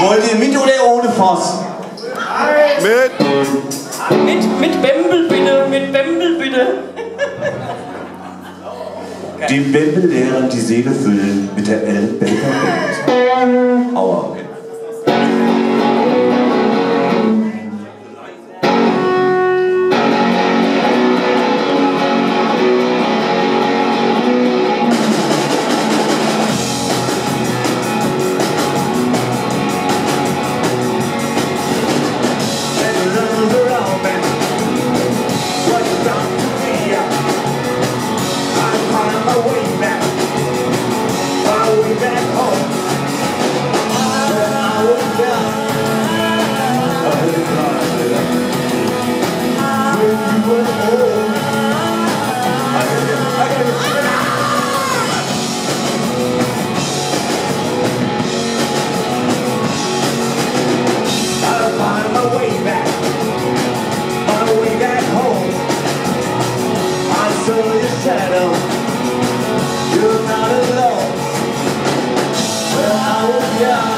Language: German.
Wollt ihr mit oder ohne Fass? Mit. Mit, mit Bembel bitte, mit Bembel bitte. Dem Bembellehrern die Seele füllen mit der L. shadow. You're not alone. I was young.